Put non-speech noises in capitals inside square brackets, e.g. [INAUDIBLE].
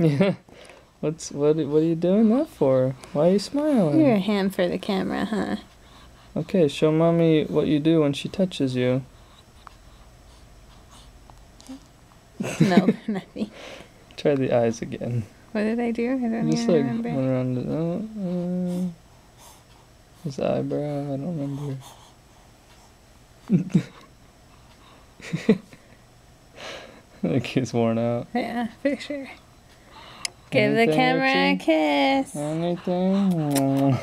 Yeah. [LAUGHS] What's what? What are you doing that for? Why are you smiling? You're a hand for the camera, huh? Okay, show mommy what you do when she touches you. No, [LAUGHS] [LAUGHS] nothing. Try the eyes again. What did I do? I don't Just even like remember. went around the, uh, uh, his eyebrow. I don't remember. I think he's worn out. Yeah, for sure. Give the camera a kiss. Anything?